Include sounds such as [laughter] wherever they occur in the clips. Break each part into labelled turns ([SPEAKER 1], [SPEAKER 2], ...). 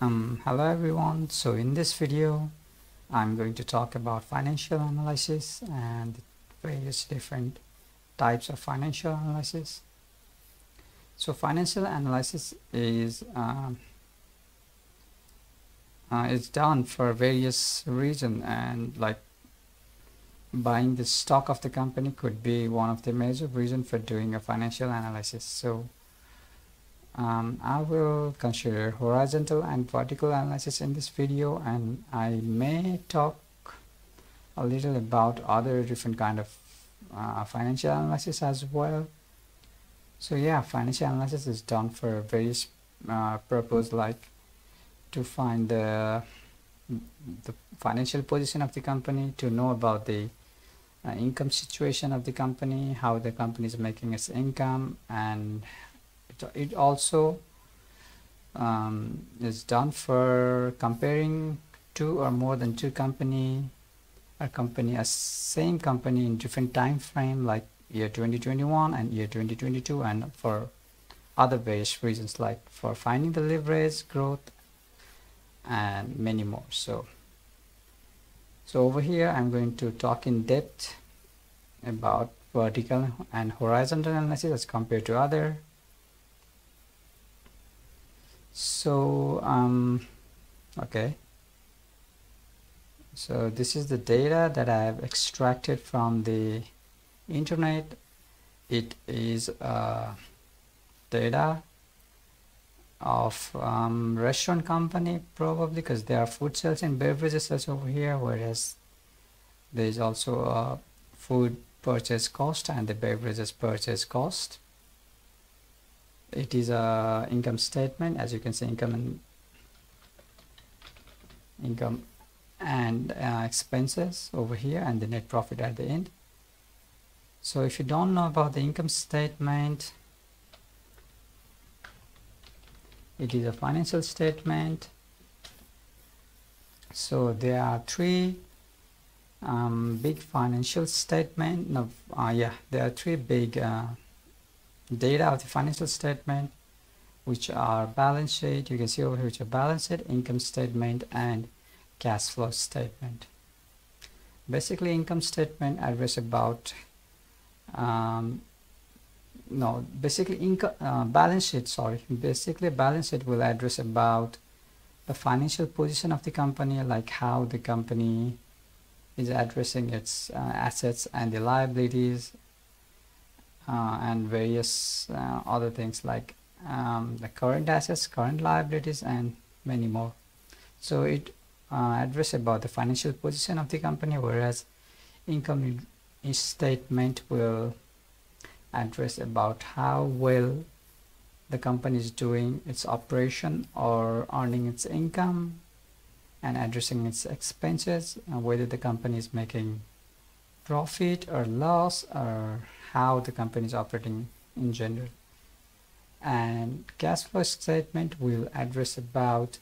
[SPEAKER 1] Um, hello everyone. So in this video, I'm going to talk about financial analysis and various different types of financial analysis. So financial analysis is um, uh, it's done for various reasons and like buying the stock of the company could be one of the major reasons for doing a financial analysis. So um, I will consider horizontal and vertical analysis in this video and I may talk a little about other different kind of uh, financial analysis as well. So yeah financial analysis is done for various uh, purpose like to find the the financial position of the company to know about the uh, income situation of the company how the company is making its income and it, also um, is done for comparing two or more than two company a company a same company in different time frame like year 2021 and year 2022 and for other various reasons like for finding the leverage growth and many more. So so over here I'm going to talk in depth about vertical and horizontal analysis as compared to other so um okay. So this is the data that I have extracted from the internet. It is uh, data of um, restaurant company probably because there are food sales and beverages sales over here whereas there is also a food purchase cost and the beverages purchase cost it is a income statement as you can see income and income and uh, expenses over here and the net profit at the end. So if you don't know about the income statement it is a financial statement. So there are three um, big financial statement no uh, yeah there are three big uh, data of the financial statement which are balance sheet you can see over here which are balance sheet income statement and cash flow statement. Basically income statement address about um, no basically income uh, balance sheet sorry. Basically balance sheet will address about the financial position of the company like how the company is addressing its uh, assets and the liabilities and various uh, other things like um, the current assets, current liabilities, and many more. So it uh, address about the financial position of the company, whereas income statement will address about how well the company is doing its operation or earning its income and addressing its expenses and whether the company is making profit or loss or how the company is operating in general. And cash flow statement will address about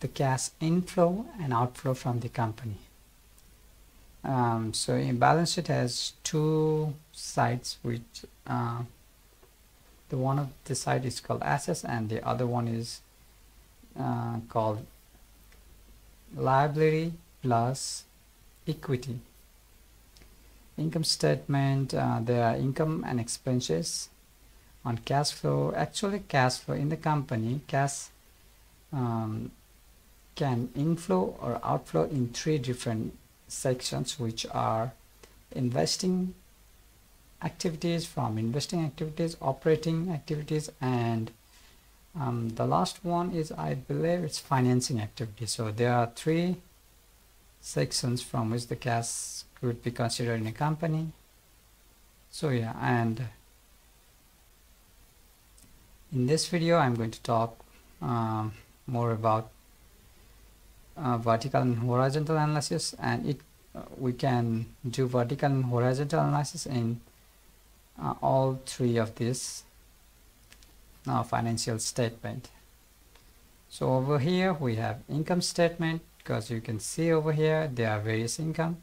[SPEAKER 1] the cash inflow and outflow from the company. Um, so in balance sheet has two sides which uh, the one of the side is called assets and the other one is uh, called liability plus equity income statement uh, there are income and expenses on cash flow. Actually cash flow in the company cash um, can inflow or outflow in three different sections which are investing activities from investing activities operating activities and um, the last one is I believe it's financing activity so there are three sections from which the cash could be considered in a company. So yeah and in this video I'm going to talk um, more about uh, vertical and horizontal analysis and it uh, we can do vertical and horizontal analysis in uh, all three of these uh, financial statement. So over here we have income statement because you can see over here there are various income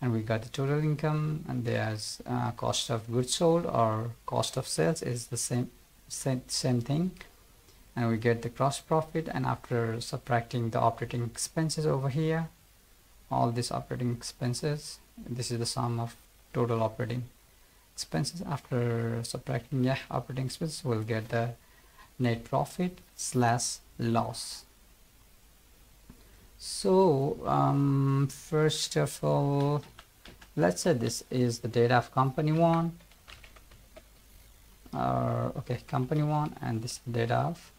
[SPEAKER 1] and we got the total income and there's uh, cost of goods sold or cost of sales is the same same, same thing. And we get the gross profit and after subtracting the operating expenses over here all these operating expenses this is the sum of total operating expenses. After subtracting yeah operating expenses we'll get the net profit slash loss so um, first of all let's say this is the data of company one. Uh, okay company one and this data of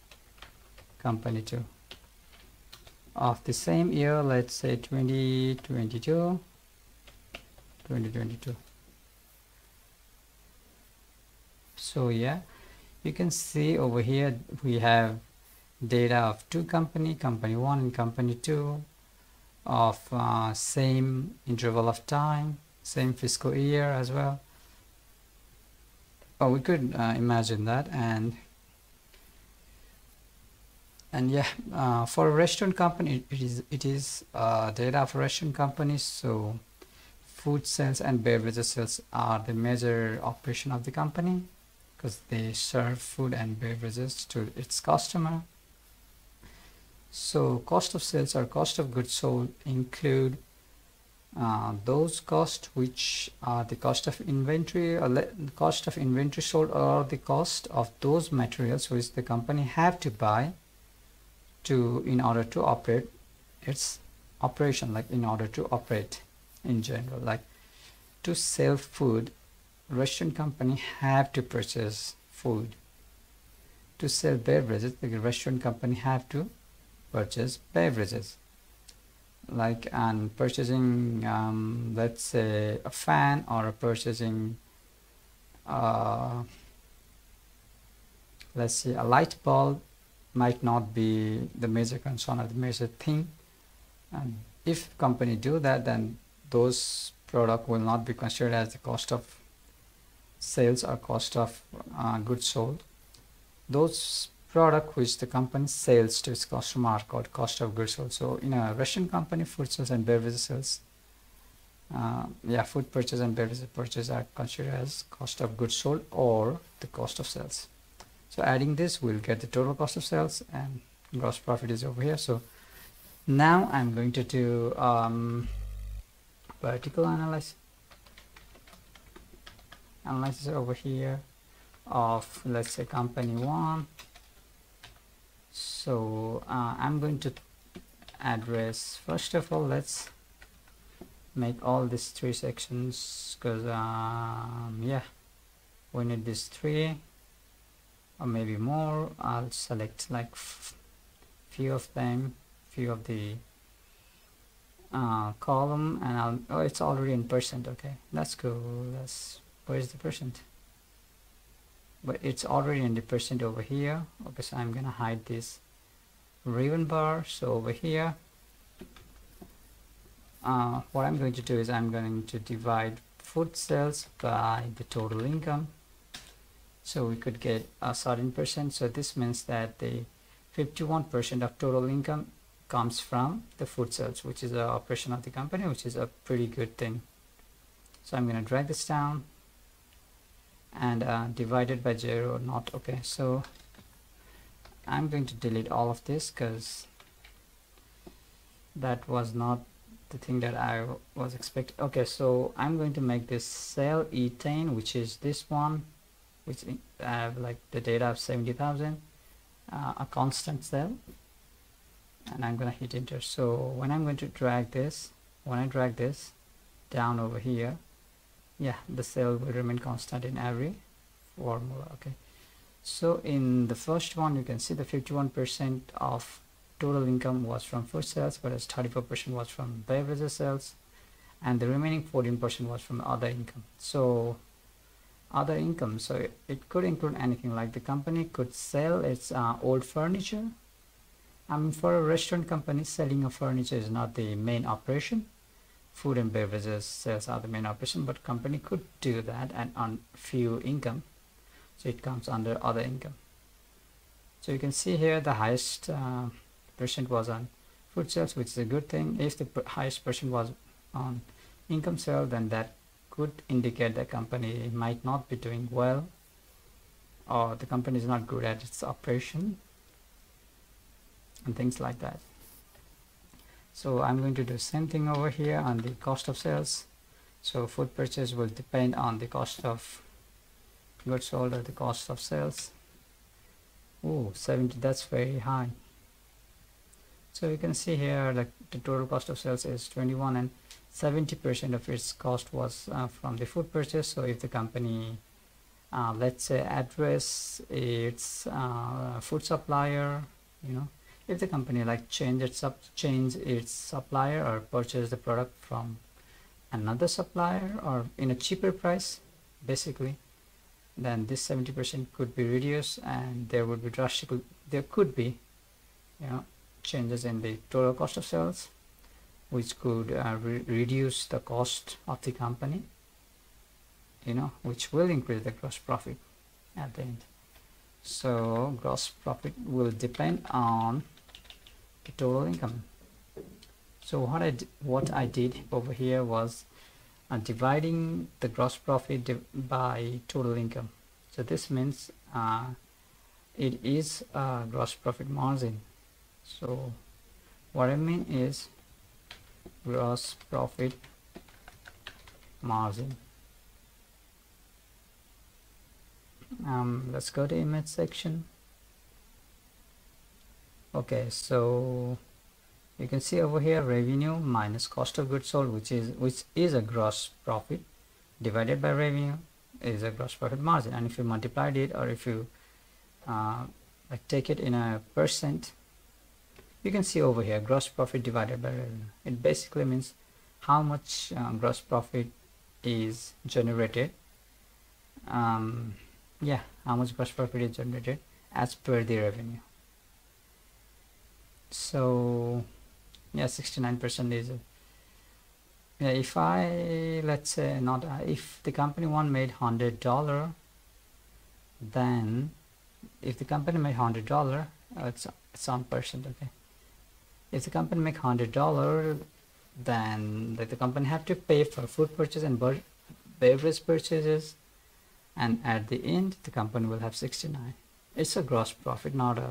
[SPEAKER 1] company two. Of the same year let's say 2022 2022 so yeah you can see over here we have data of two company company one and company two of uh, same interval of time same fiscal year as well. Oh we could uh, imagine that and and yeah [laughs] uh, for a restaurant company it is it is uh, data of restaurant companies so food sales and beverage sales are the major operation of the company because they serve food and beverages to its customer so cost of sales or cost of goods sold include uh, those costs which are the cost of inventory or the cost of inventory sold or the cost of those materials which the company have to buy to in order to operate its operation like in order to operate in general. Like to sell food restaurant company have to purchase food. To sell beverages the restaurant company have to purchase beverages. Like and purchasing um, let's say a fan or a purchasing uh, let's say a light bulb might not be the major concern or the major thing. And if company do that then those product will not be considered as the cost of sales or cost of uh, goods sold. Those product which the company sells to its customer called cost of goods sold. So in a restaurant company, food sales and beverage sales, uh, yeah, food purchase and beverage purchase are considered as cost of goods sold or the cost of sales. So adding this, we'll get the total cost of sales and gross profit is over here. So now I'm going to do um, vertical analysis analysis over here of let's say company one so uh, I'm going to address first of all let's make all these three sections because um, yeah we need these three or maybe more. I'll select like few of them few of the uh, column and I'll oh it's already in percent okay. That's cool. That's where's the percent but it's already in the percent over here. Okay so I'm gonna hide this ribbon bar so over here. Uh, what I'm going to do is I'm going to divide food sales by the total income. So we could get a certain percent. So this means that the 51% of total income comes from the food sales which is the operation of the company which is a pretty good thing. So I'm going to drag this down and uh, divided by 0 not okay? So I'm going to delete all of this because that was not the thing that I was expecting okay so I'm going to make this cell ethane which is this one which I have like the data of 70,000 uh, a constant cell and I'm gonna hit enter. So when I'm going to drag this when I drag this down over here yeah the cell will remain constant in every formula okay. So in the first one you can see the 51% of total income was from food sales whereas 34% was from beverage sales and the remaining 14% was from other income. So other income so it, it, could include anything like the company could sell its uh, old furniture. I mean for a restaurant company selling a furniture is not the main operation food and beverages sales are the main operation but company could do that and on few income. So it comes under other income. So you can see here the highest uh, percent was on food sales which is a good thing. If the highest percent was on income sale then that could indicate the company might not be doing well or the company is not good at its operation and things like that so I'm going to do same thing over here on the cost of sales. So food purchase will depend on the cost of goods sold or the cost of sales. Oh 70 that's very high. So you can see here like the total cost of sales is 21 and 70 percent of its cost was uh, from the food purchase. So if the company uh, let's say address its uh, food supplier you know if the company like change its change its supplier or purchase the product from another supplier or in a cheaper price basically then this 70% could be reduced and there would be drastic there could be you know changes in the total cost of sales which could uh, re reduce the cost of the company you know which will increase the gross profit at the end. So gross profit will depend on total income. So what I what I did over here was uh, dividing the gross profit by total income. So this means uh, it is a gross profit margin. So what I mean is gross profit margin. Um, let's go to image section okay so you can see over here revenue minus cost of goods sold which is which is a gross profit divided by revenue is a gross profit margin. And if you multiplied it or if you uh, like take it in a percent you can see over here gross profit divided by revenue. It basically means how much uh, gross profit is generated. Um, yeah how much gross profit is generated as per the revenue so yeah 69 percent is yeah if I let's say not uh, if the company one made hundred dollar then if the company made hundred dollar uh, it's it's on percent okay. If the company make hundred dollar then the company have to pay for food purchase and beverage purchases and at the end the company will have 69 it's a gross profit not a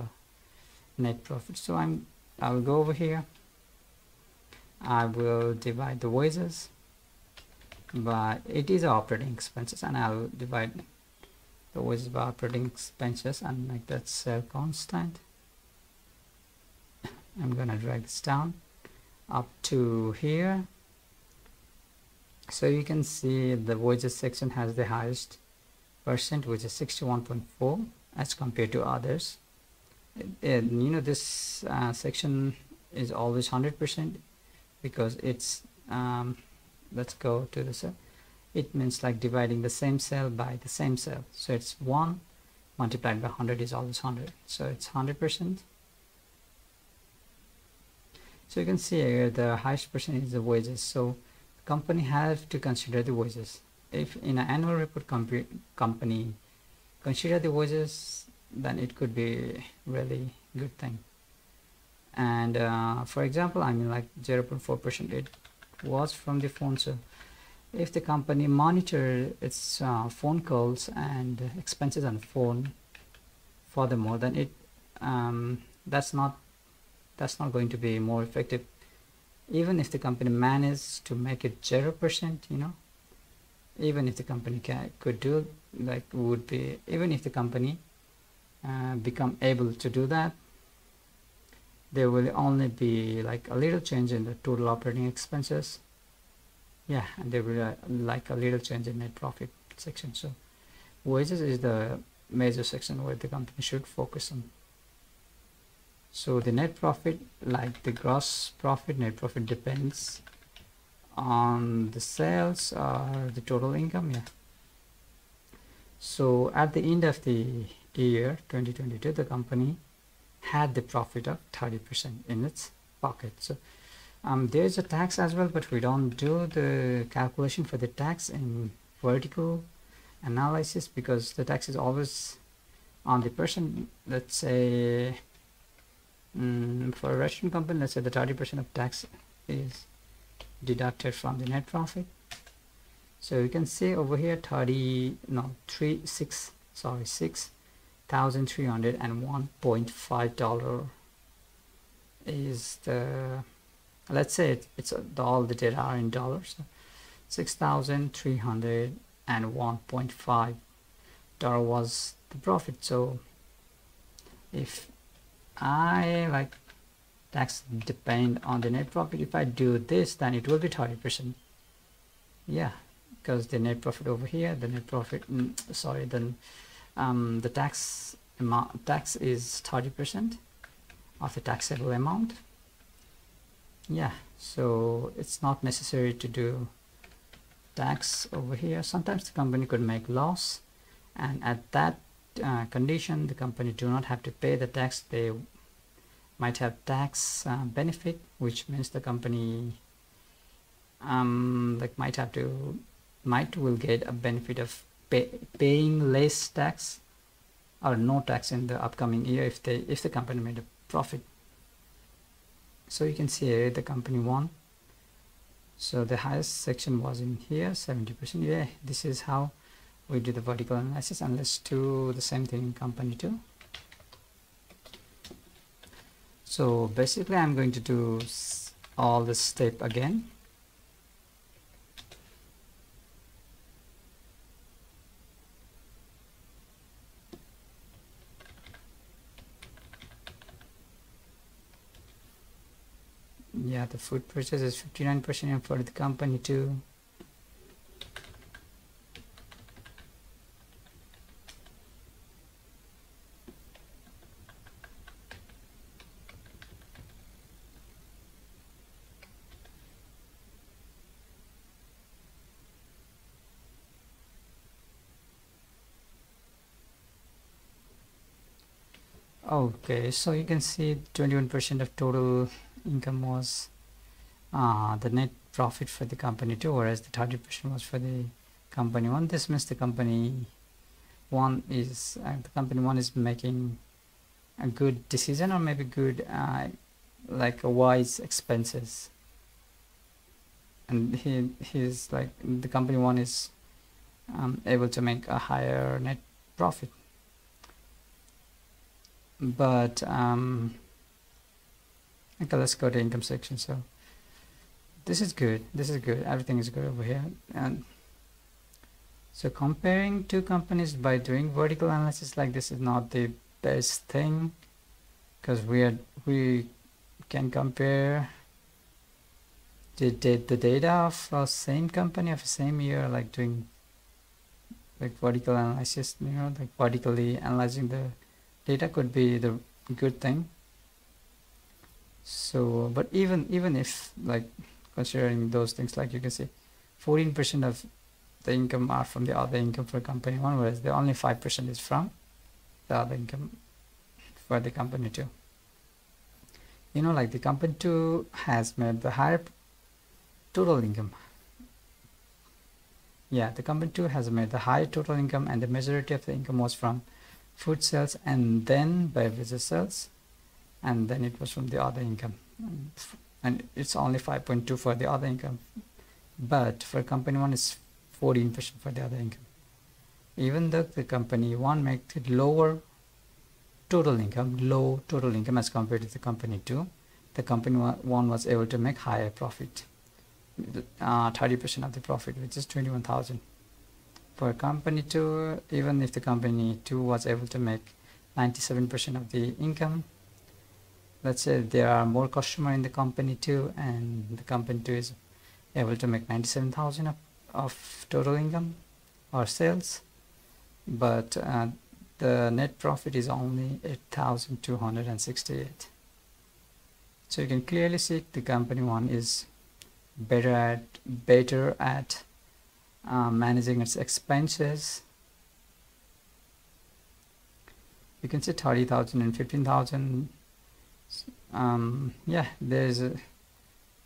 [SPEAKER 1] net profit. So I'm I will go over here. I will divide the wages but it is operating expenses and I'll divide the wages by operating expenses and make that cell constant. [laughs] I'm gonna drag this down up to here. So you can see the wages section has the highest percent which is 61.4 as compared to others and you know this uh, section is always 100% because it's um, let's go to the cell. It means like dividing the same cell by the same cell. So it's 1 multiplied by 100 is always 100 so it's 100% so you can see here the highest percentage is the wages so the company have to consider the wages if in an annual report company consider the wages then it could be really good thing. And uh, for example I mean like 0.4 percent it was from the phone. So if the company monitor its uh, phone calls and expenses on phone furthermore then it um, that's not that's not going to be more effective. Even if the company managed to make it zero percent you know even if the company can, could do like would be even if the company uh, become able to do that there will only be like a little change in the total operating expenses. Yeah and there will uh, like a little change in net profit section. So wages is the major section where the company should focus on. So the net profit like the gross profit net profit depends on the sales or the total income yeah. So at the end of the year 2022 the company had the profit of 30% in its pocket. So um, there's a tax as well but we don't do the calculation for the tax in vertical analysis because the tax is always on the person let's say um, for a restaurant company let's say the 30% of tax is deducted from the net profit. So you can see over here 30 no 3 6 sorry 6 1301.5 dollar is the let's say it, it's all the data are in dollars. 6301.5 dollar was the profit. So if I like tax depend on the net profit. If I do this then it will be 30 percent. Yeah because the net profit over here the net profit mm, sorry then um, the tax amount tax is 30 percent of the taxable amount. Yeah so it's not necessary to do tax over here. Sometimes the company could make loss and at that uh, condition the company do not have to pay the tax. They might have tax uh, benefit which means the company um, like might have to might will get a benefit of pay, paying less tax or no tax in the upcoming year if they if the company made a profit. So you can see the company one so the highest section was in here 70 percent. Yeah this is how we do the vertical analysis and let's do the same thing in company two so basically I'm going to do all the step again yeah the food purchase is 59% and for the company too. Okay so you can see 21% of total income was uh, the net profit for the company two whereas the 30% was for the company one. This means the company one is uh, the company one is making a good decision or maybe good uh, like a wise expenses. And he he's like the company one is um, able to make a higher net profit. But um, okay let's go to income section so this is good this is good everything is good over here. And so comparing two companies by doing vertical analysis like this is not the best thing because we are we can compare the, the, the data of a same company of the same year like doing like vertical analysis you know like vertically analyzing the data could be the good thing so but even even if like considering those things like you can see 14% of the income are from the other income for company one whereas the only 5% is from the other income for the company two. You know like the company two has made the higher total income. Yeah the company two has made the higher total income and the majority of the income was from food sales and then beverage sales and then it was from the other income. And it's only 5.2 for the other income. But for company one it's 14% for the other income. Even though the company one makes it lower total income low total income as compared to the company two the company one was able to make higher profit. 30% uh, of the profit which is 21,000 for company two even if the company two was able to make 97% of the income let's say there are more customer in the company two and the company two is able to make 97,000 of, of total income or sales. But uh, the net profit is only 8,268 so you can clearly see the company one is better at better at uh, managing its expenses. You can see 30,000 and 15,000 um, yeah there's a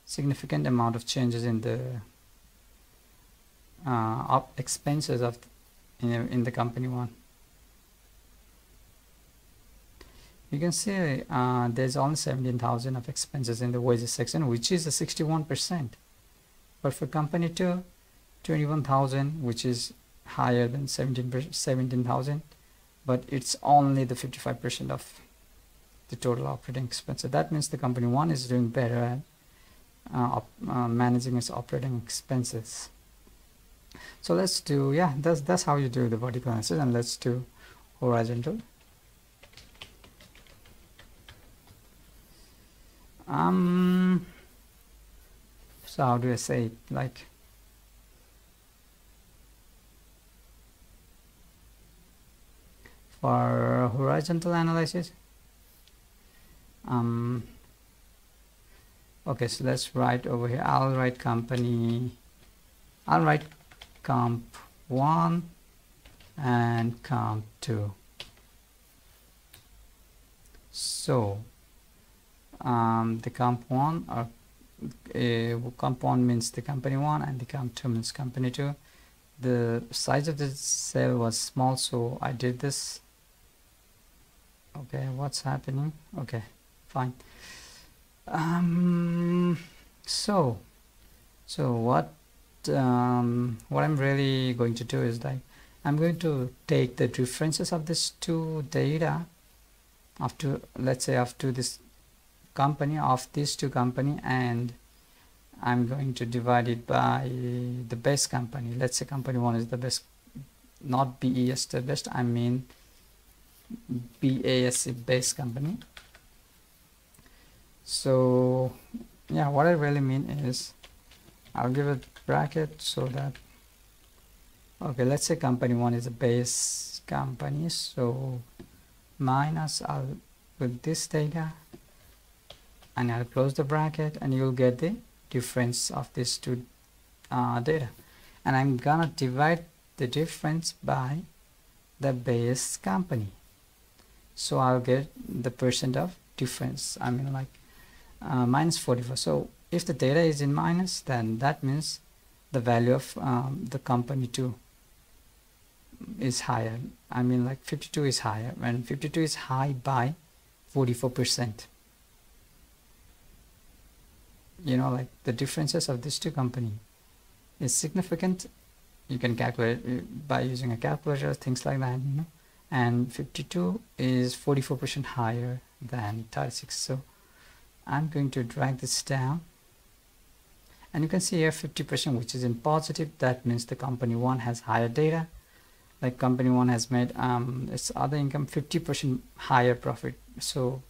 [SPEAKER 1] significant amount of changes in the uh, expenses of in, in the company one. You can see uh, there's only 17,000 of expenses in the wages section which is a 61 percent. But for company 2 21,000 which is higher than 17 17,000 but it's only the 55 percent of the total operating expenses. That means the company one is doing better at uh, uh, managing its operating expenses. So let's do, yeah, that's, that's how you do the vertical analysis and let's do horizontal. Um, so how do I say it? Like, for horizontal analysis, um, okay so let's write over here. I'll write company. I'll write comp 1 and comp 2 so um, the comp 1 or uh, comp 1 means the company 1 and the comp 2 means company 2 the size of the cell was small so I did this. Okay what's happening? Okay fine. Um, so so what um, what I'm really going to do is like I'm going to take the differences of these two data after let's say after this company of these two company and I'm going to divide it by the best company. Let's say company one is the best not BES the best I mean BASC best company so yeah what I really mean is I'll give a bracket so that okay let's say company one is a base company. So minus I'll put this data and I'll close the bracket and you'll get the difference of these two uh, data. And I'm gonna divide the difference by the base company. So I'll get the percent of difference. I mean like uh, minus 44 so if the data is in minus then that means the value of um, the company 2 is higher. I mean like 52 is higher and 52 is high by 44 percent. You know like the differences of these two company is significant. You can calculate uh, by using a calculator things like that you know. And 52 is 44 percent higher than 36 so I'm going to drag this down. And you can see here 50% which is in positive. That means the company one has higher data. Like company one has made um, its other income 50% higher profit. So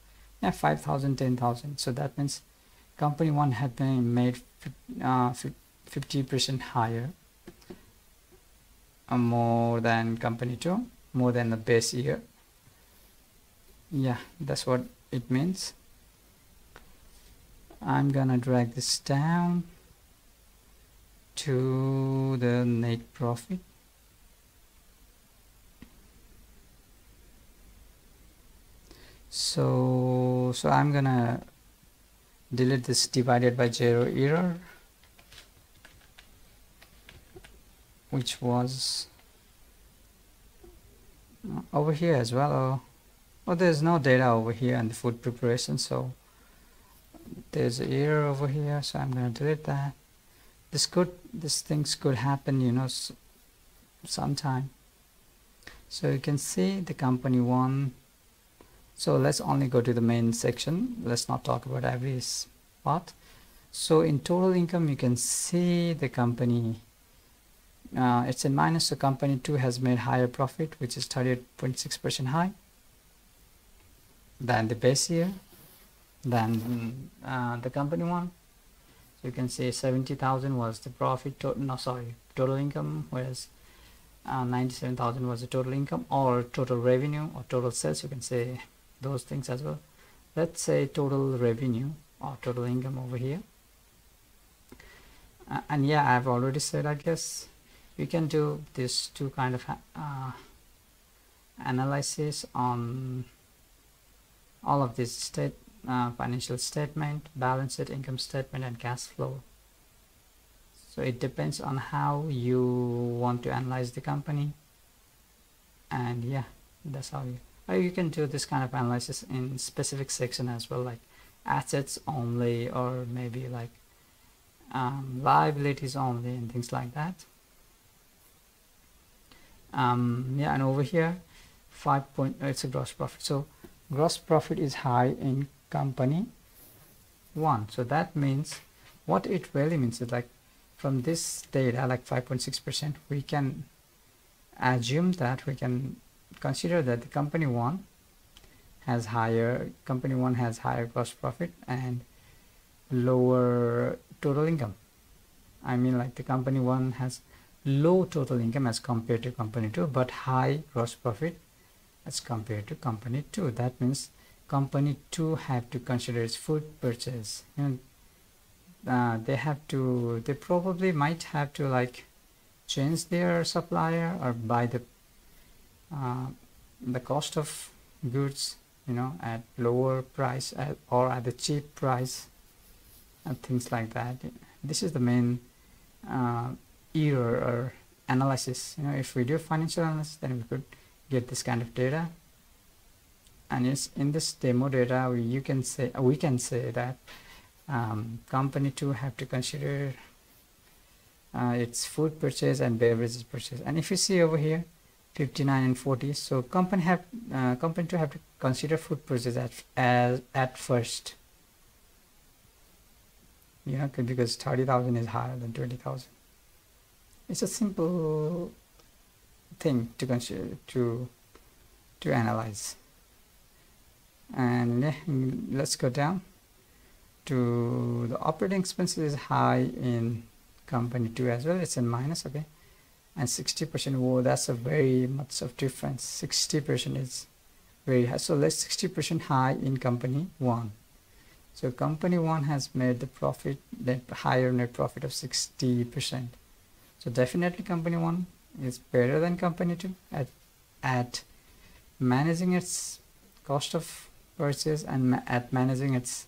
[SPEAKER 1] yeah 5,000 10,000 so that means company one had been made 50% uh, higher. Uh, more than company two more than the base year. Yeah that's what it means I'm gonna drag this down to the net profit. So so I'm gonna delete this divided by zero error which was over here as well. Oh, oh there's no data over here in the food preparation so there's an error over here so I'm going to delete that this could this things could happen you know sometime. So you can see the company one. So let's only go to the main section. Let's not talk about every part. So in total income you can see the company uh, it's in minus. So company 2 has made higher profit which is 38.6 percent high than the base year than uh, the company one. So you can say 70,000 was the profit, total, no sorry, total income, whereas uh, 97,000 was the total income or total revenue or total sales, you can say those things as well. Let's say total revenue or total income over here. Uh, and yeah, I've already said, I guess, we can do this two kind of uh, analysis on all of these state uh, financial statement, balance sheet, income statement, and cash flow. So it depends on how you want to analyze the company. And yeah, that's how you, or you can do this kind of analysis in specific section as well, like assets only, or maybe like um, liabilities only, and things like that. Um, yeah, and over here, five point, it's a gross profit. So gross profit is high in company one. So that means what it really means is like from this data like 5.6 percent we can assume that we can consider that the company one has higher company one has higher gross profit and lower total income. I mean like the company one has low total income as compared to company two but high gross profit as compared to company 2 that means company 2 have to consider its food purchase. And uh, they have to they probably might have to like change their supplier or buy the uh, the cost of goods you know at lower price at, or at the cheap price and things like that. This is the main uh, error or analysis. You know if we do financial analysis then we could get this kind of data and it's in this demo data we, you can say we can say that um, company 2 have to consider uh, its food purchase and beverages purchase. And if you see over here 59 and 40 so company have uh, company 2 have to consider food purchase at as at first. You know because 30,000 is higher than 20,000 it's a simple thing to consider to to analyze and let's go down to the operating expenses is high in company 2 as well. It's in minus okay? And 60 percent whoa that's a very much of difference. 60 percent is very high. So let's 60 percent high in company 1 so company 1 has made the profit the higher net profit of 60 percent. So definitely company 1 is better than company 2 at, at managing its cost of purchase and ma at managing its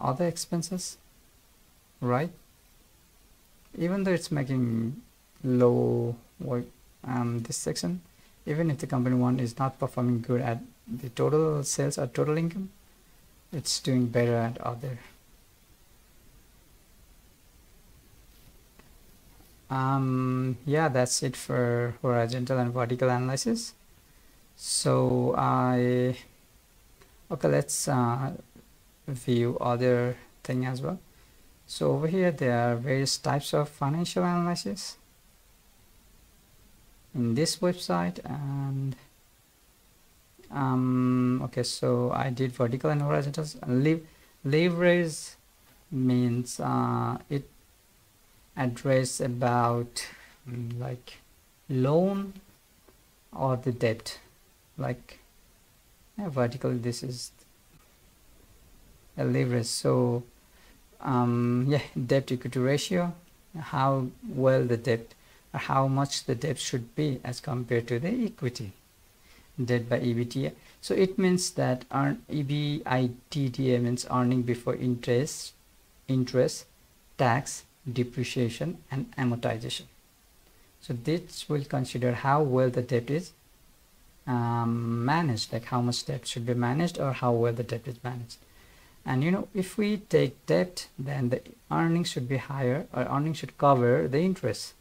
[SPEAKER 1] other expenses right? Even though it's making low um, this section even if the company one is not performing good at the total sales or total income it's doing better at other. Um, yeah that's it for horizontal and vertical analysis. So I okay let's uh, view other thing as well. So over here there are various types of financial analysis. In this website and um, okay so I did vertical and horizontal. Leverage means uh, it address about like loan or the debt. Like yeah, vertical this is a leverage. So um, yeah debt equity ratio how well the debt or how much the debt should be as compared to the equity debt by EBITDA so it means that earn EBITDA means earning before interest interest tax depreciation and amortization. So this will consider how well the debt is um, managed like how much debt should be managed or how well the debt is managed and you know if we take debt then the earnings should be higher or earnings should cover the interest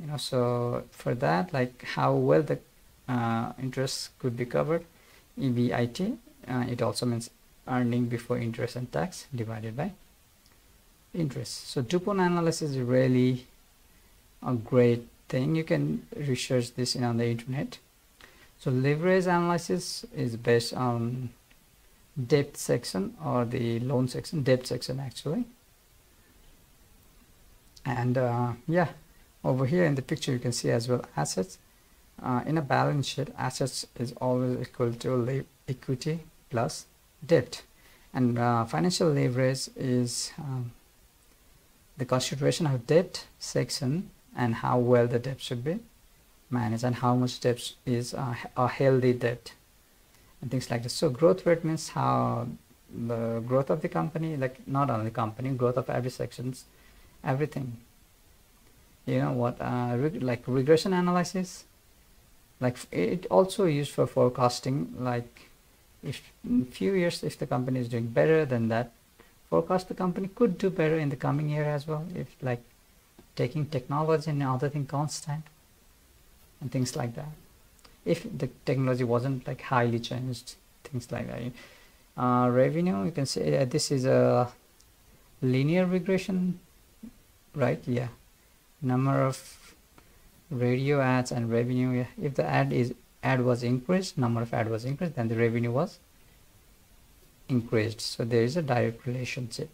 [SPEAKER 1] you know so for that like how well the uh, interest could be covered EBIT uh, it also means earning before interest and tax divided by interest. So DuPont analysis is really a great thing. You can research this in on the internet. So leverage analysis is based on debt section or the loan section, debt section actually. And uh, yeah, over here in the picture you can see as well assets. Uh, in a balance sheet, assets is always equal to equity plus debt. And uh, financial leverage is um, the consideration of debt section and how well the debt should be managed and how much debt is uh, a healthy debt and things like this. So growth rate means how the growth of the company, like not only company, growth of every sections, everything. You know what, uh, reg like regression analysis, like it also used for forecasting, like if in few years if the company is doing better than that forecast the company could do better in the coming year as well if like taking technology and other thing constant and things like that. If the technology wasn't like highly changed things like that. Uh, revenue you can say uh, this is a linear regression right? Yeah. Number of radio ads and revenue yeah. if the ad is ad was increased number of ad was increased then the revenue was increased. So there is a direct relationship.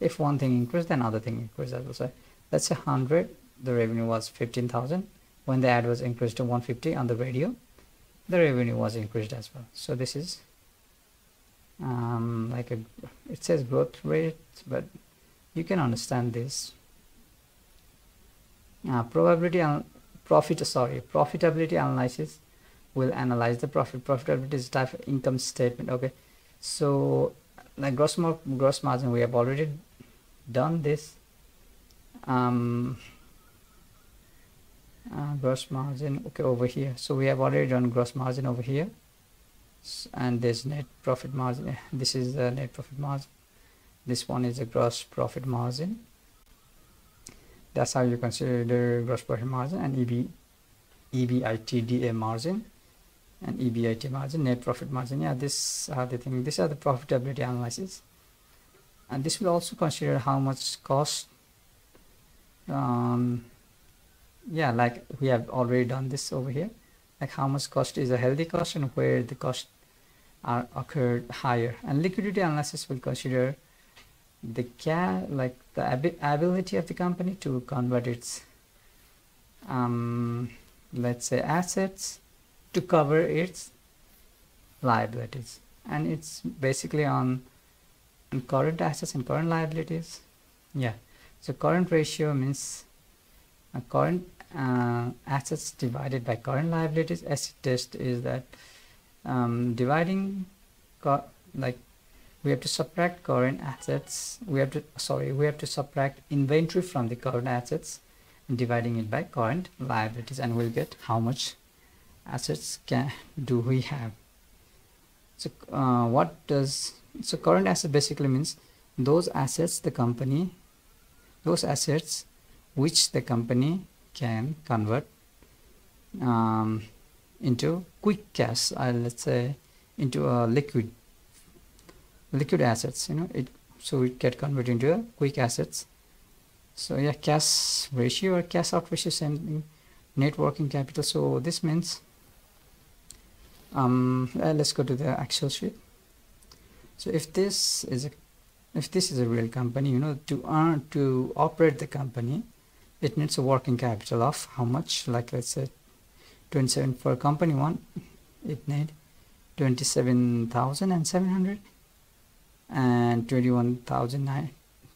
[SPEAKER 1] If one thing increased then other thing increased as well so let's say 100 the revenue was 15000 when the ad was increased to 150 on the radio the revenue was increased as well. So this is um, like a it says growth rate but you can understand this. Uh, probability and profit sorry profitability analysis will analyze the profit. Profitability is type of income statement okay? So like gross gross margin we have already done this. Um uh, gross margin okay over here. So we have already done gross margin over here. And this net profit margin this is the net profit margin. This one is a gross profit margin. That's how you consider the gross profit margin and EB, EBITDA margin and EBIT margin net profit margin. Yeah this are the thing these are the profitability analysis. And this will also consider how much cost um, yeah like we have already done this over here. Like how much cost is a healthy cost and where the cost are occurred higher. And liquidity analysis will consider the ca like the ab ability of the company to convert its um, let's say assets to cover its liabilities. And it's basically on, on current assets and current liabilities. Yeah. So current ratio means a current uh, assets divided by current liabilities acid test is that um, dividing like we have to subtract current assets we have to sorry we have to subtract inventory from the current assets and dividing it by current liabilities and we'll get how much assets can do we have. So uh, what does so current asset basically means those assets the company those assets which the company can convert um, into quick cash uh, let's say into a liquid liquid assets you know it so it get converted into a quick assets. So yeah cash ratio or cash out ratio same thing. Capital so this means um uh, let's go to the actual sheet. So if this is a if this is a real company you know to earn to operate the company it needs a working capital of how much? Like let's say 27 for company one. It need 27,700 and 21,000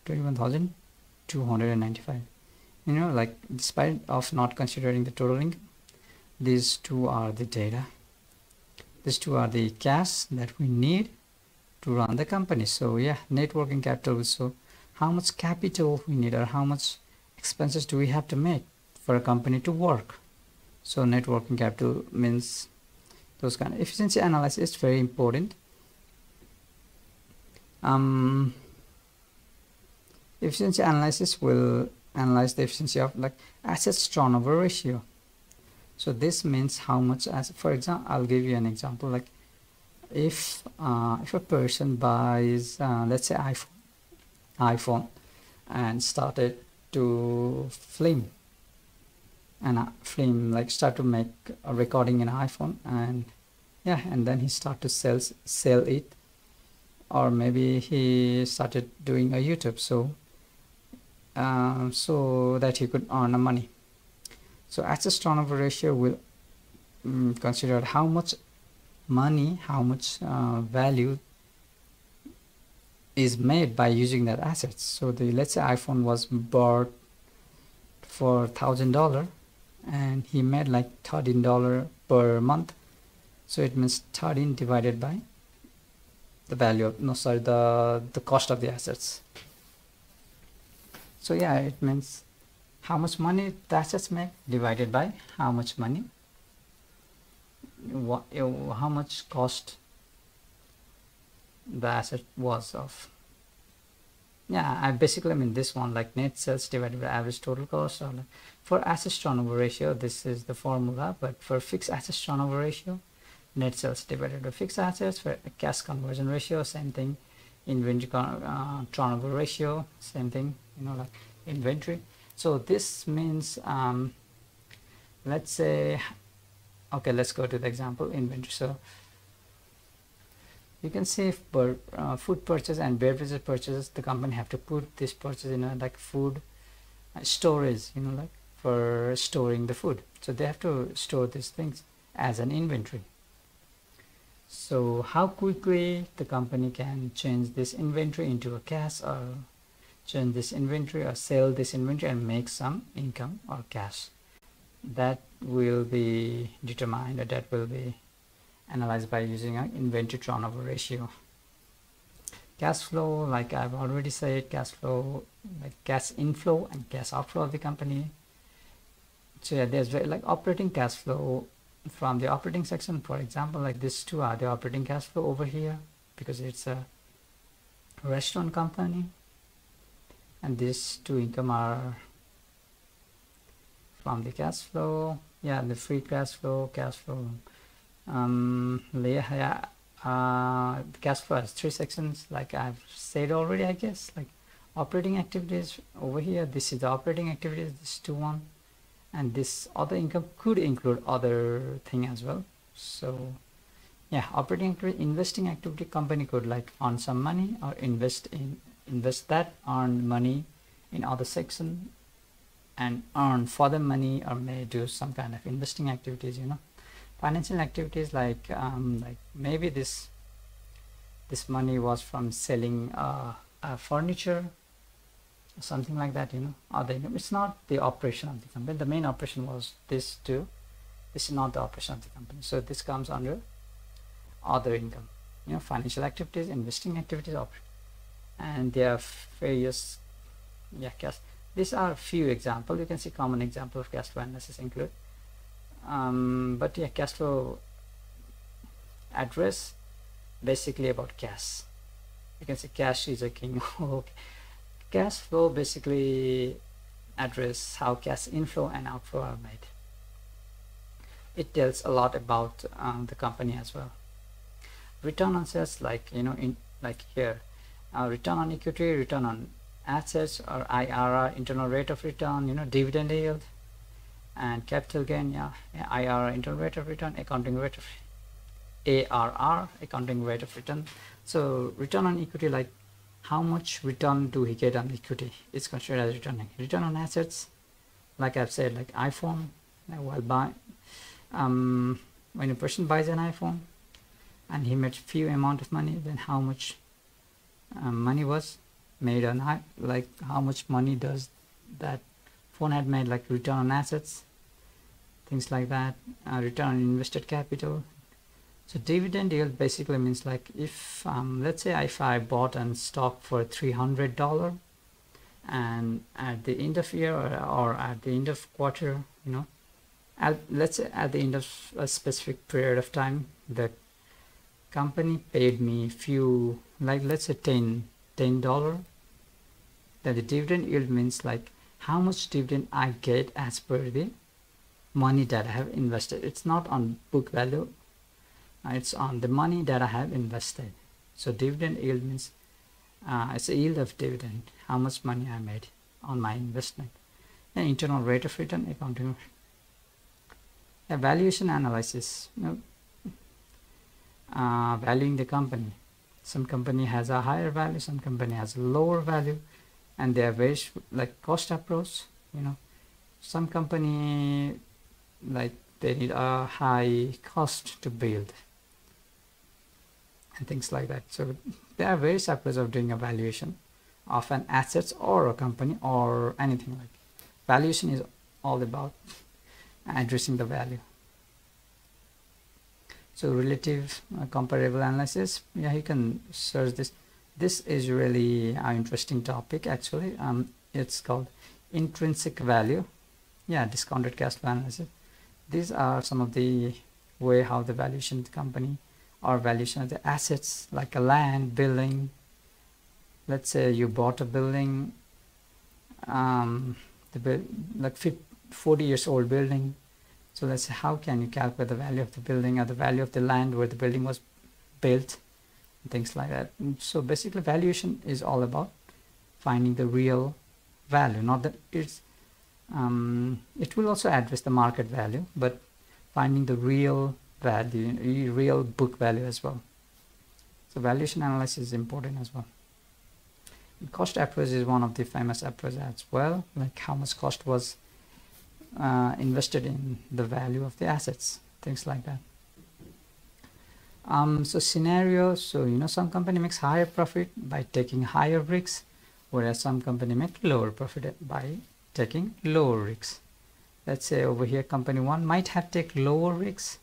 [SPEAKER 1] 21,295 you know like despite of not considering the total income these two are the data. These two are the cash that we need to run the company. So yeah net working capital. So how much capital we need or how much expenses do we have to make for a company to work? So net working capital means those kind of efficiency analysis is very important. Um, efficiency analysis will analyze the efficiency of like assets turnover ratio. So this means how much as for example i'll give you an example like if uh, if a person buys uh, let's say iphone iphone and started to film. And uh, film like start to make a recording in iphone and yeah and then he start to sell sell it. Or maybe he started doing a youtube so uh, so that he could earn money. So assets turnover ratio will um, consider how much money how much uh, value is made by using that assets so the let's say iphone was bought for thousand dollar and he made like thirteen dollar per month. So it means 13 divided by the value of no sorry the the cost of the assets. So yeah it means how much money the assets make divided by how much money what how much cost the asset was of yeah i basically mean this one like net sales divided by average total cost or like for assets turnover ratio this is the formula but for fixed assets turnover ratio net sales divided by fixed assets for cash conversion ratio same thing. Inventory uh, turnover ratio same thing you know like inventory. So this means um, let's say okay let's go to the example inventory. So you can see for uh, food purchase and beverages purchases the company have to put this purchase in a like food uh, storage you know like for storing the food. So they have to store these things as an inventory. So how quickly the company can change this inventory into a cash or change this inventory or sell this inventory and make some income or cash that will be determined or that will be analyzed by using an inventory turnover ratio. Cash flow like i've already said cash flow like cash inflow and cash outflow of the company. So yeah there's like operating cash flow from the operating section for example like these two are the operating cash flow over here because it's a restaurant company. And these two income are from the cash flow. Yeah the free cash flow cash flow um yeah uh the cash flow has three sections like i've said already i guess like operating activities over here this is the operating activities this two one and this other income could include other thing as well. So yeah operating activity investing activity company could like earn some money or invest in invest that earn money in other section and earn further money or may do some kind of investing activities you know financial activities like um, like maybe this this money was from selling uh, uh, furniture something like that you know other it's not the operation of the company. The main operation was this too. This is not the operation of the company. So this comes under other income you know financial activities investing activities and there are various yeah cash. These are a few examples you can see common example of cash flow analysis include um, but yeah cash flow address basically about cash you can see cash is a king cash [laughs] flow basically address how cash inflow and outflow are made. It tells a lot about um, the company as well. Return on sales like you know in like here uh, return on equity return on assets or IRR internal rate of return you know dividend yield and capital gain yeah, yeah IRR internal rate of return accounting rate of ARR accounting rate of return. So return on equity like how much return do we get on equity? Is considered as returning return on assets. Like I've said like iPhone while buy um, when a person buys an iPhone and he made few amount of money then how much um, money was made on like how much money does that phone had made like return on assets things like that uh, return on invested capital. So dividend yield basically means like if um, let's say if I bought a stock for $300 and at the end of year or, or at the end of quarter you know at, let's say at the end of a specific period of time the company paid me few like let's say 10 ten dollar then the dividend yield means like how much dividend I get as per the money that I have invested. It's not on book value. It's on the money that I have invested. So dividend yield means uh, it's a yield of dividend how much money I made on my investment. And internal rate of return accounting. Valuation analysis you know, uh, valuing the company. Some company has a higher value some company has a lower value and they are very like cost approach you know. Some company like they need a high cost to build and things like that. So there are various approaches of doing a valuation of an assets or a company or anything like that. valuation is all about addressing the value. So relative uh, comparable analysis, yeah, you can search this. This is really an interesting topic actually. Um, it's called intrinsic value. Yeah, discounted cash flow analysis. These are some of the way how the valuation company or valuation of the assets like a land building. Let's say you bought a building um, the like 50, 40 years old building. So let's say how can you calculate the value of the building or the value of the land where the building was built? Things like that. So basically valuation is all about finding the real value not that it's um, it will also address the market value but finding the real value real book value as well. So valuation analysis is important as well. Cost approach is one of the famous approach as well like how much cost was uh, invested in the value of the assets things like that. Um, so scenario so you know some company makes higher profit by taking higher risks whereas some company make lower profit by taking lower risks let's say over here company one might have take lower risks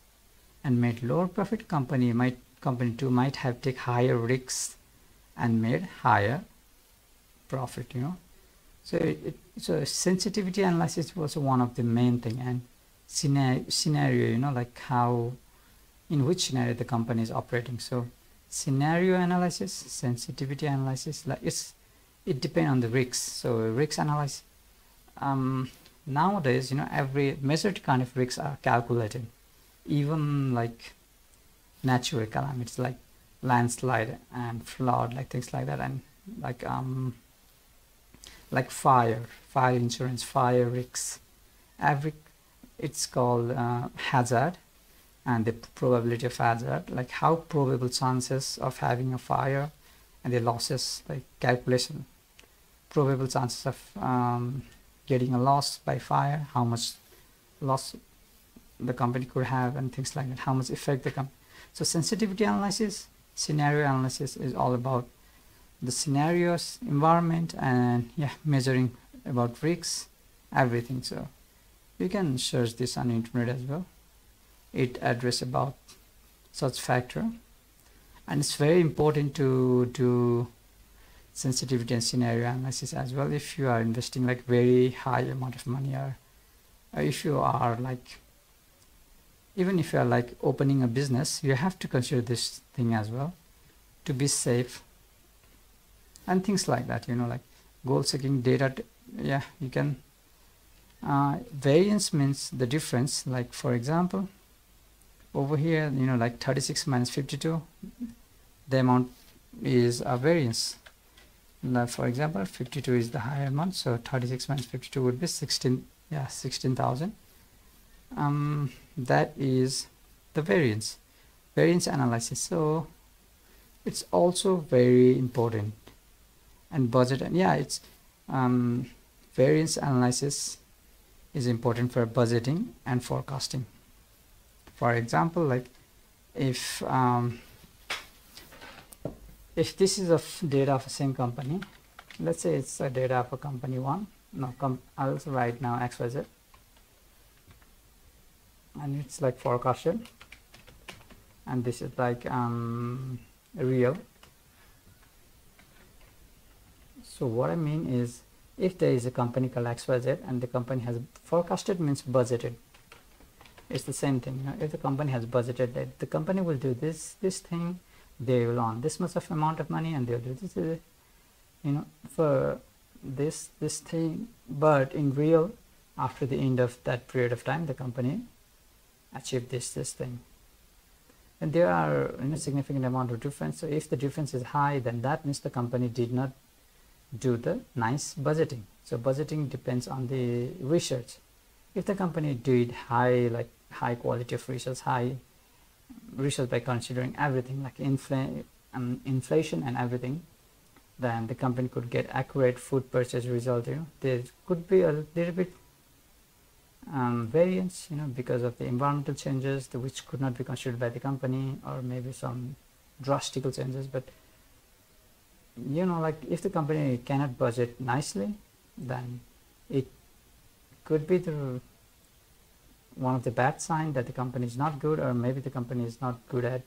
[SPEAKER 1] and made lower profit. Company might company two might have take higher risks and made higher profit you know. So it, so sensitivity analysis was one of the main thing and scenario, scenario you know like how in which scenario the company is operating. So scenario analysis sensitivity analysis like it's it depends on the risks so risk analysis um, nowadays you know every measured kind of risks are calculated. Even like natural calamities like landslide and flood like things like that. And like um like fire fire insurance fire risks. Every it's called uh, hazard and the probability of hazard. Like how probable chances of having a fire and the losses like calculation. Probable chances of um, getting a loss by fire how much loss the company could have and things like that how much effect the company so sensitivity analysis scenario analysis is all about the scenarios environment and yeah measuring about risks everything. So you can search this on internet as well. It address about such factor. And it's very important to do sensitivity and scenario analysis as well if you are investing like very high amount of money or, or if you are like even if you are like opening a business you have to consider this thing as well to be safe and things like that you know like goal seeking data yeah you can uh, variance means the difference like for example over here you know like 36 minus 52 the amount is a variance now for example 52 is the higher amount so 36 minus 52 would be 16 yeah 16,000 um that is the variance variance analysis. So it's also very important. And budget and yeah it's um, variance analysis is important for budgeting and forecasting. For example like if um, if this is a data of the same company let's say it's a data of a company one no com I'll write now xyz and it's like forecasted. And this is like um, real. So what I mean is if there is a company called XYZ and the company has forecasted means budgeted. It's the same thing you know, if the company has budgeted that the company will do this this thing they will earn this much of amount of money and they'll do this you know for this this thing. But in real after the end of that period of time the company achieved this this thing. And there are you know, significant amount of difference. So if the difference is high then that means the company did not do the nice budgeting. So budgeting depends on the research. If the company did high like high quality of research high research by considering everything like infl um, inflation and everything then the company could get accurate food purchase result you know. There could be a little bit um, variance you know because of the environmental changes which could not be considered by the company or maybe some drastic changes but you know like if the company cannot budget nicely then it could be the one of the bad signs that the company is not good or maybe the company is not good at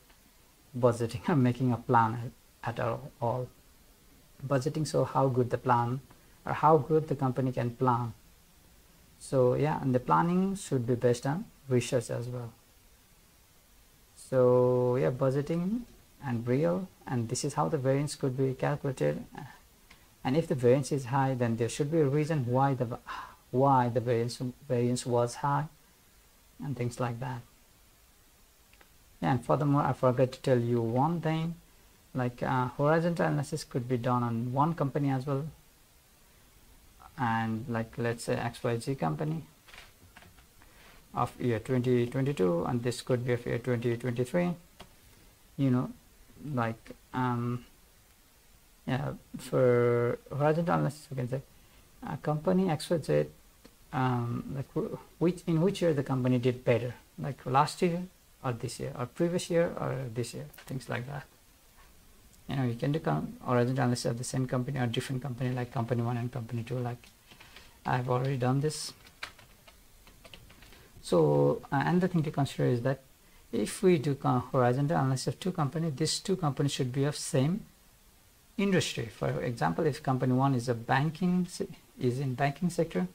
[SPEAKER 1] budgeting or making a plan at, all budgeting so how good the plan or how good the company can plan. So yeah and the planning should be based on research as well. So yeah budgeting and real and this is how the variance could be calculated. And if the variance is high then there should be a reason why the why the variance variance was high and things like that. And furthermore I forgot to tell you one thing like uh, horizontal analysis could be done on one company as well and like let's say XYZ company of year 2022 and this could be of year 2023 you know like um yeah for horizontal analysis we can say a company XYZ um like which in which year the company did better? Like last year or this year or previous year or this year? Things like that. You know you can do horizontal analysis of the same company or different company like company one and company two like I've already done this. So uh, another thing to consider is that if we do horizontal analysis of two companies these two companies should be of same industry. For example if company one is a banking is in banking sector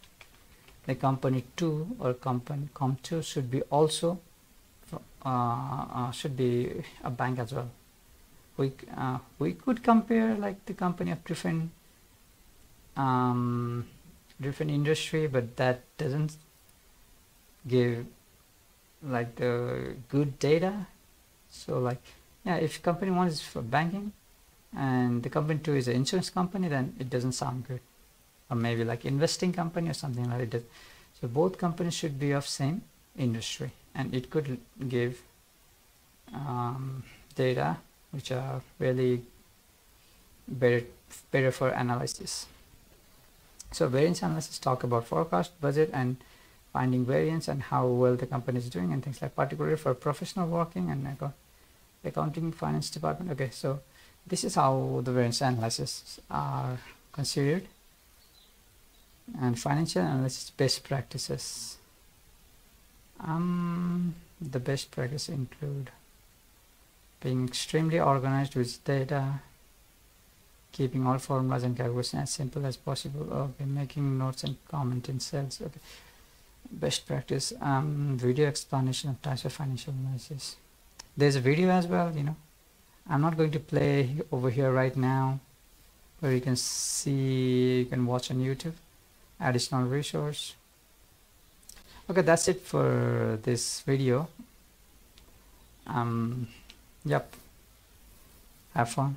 [SPEAKER 1] the company two or company com two should be also uh, uh, should be a bank as well. We uh, we could compare like the company of different um, different industry but that doesn't give like the good data. So like yeah if company one is for banking and the company two is an insurance company then it doesn't sound good or maybe like investing company or something like that. So both companies should be of same industry and it could give um, data which are really better better for analysis. So variance analysis talk about forecast budget and finding variance and how well the company is doing and things like particularly for professional working and accounting finance department. Okay so this is how the variance analysis are considered and financial analysis best practices. Um, the best practice include being extremely organized with data keeping all formulas and calculations as simple as possible okay making notes and comment in cells okay. Best practice um video explanation of types of financial analysis. There's a video as well you know. I'm not going to play over here right now where you can see you can watch on youtube additional resource okay that's it for this video. Um yep. Have fun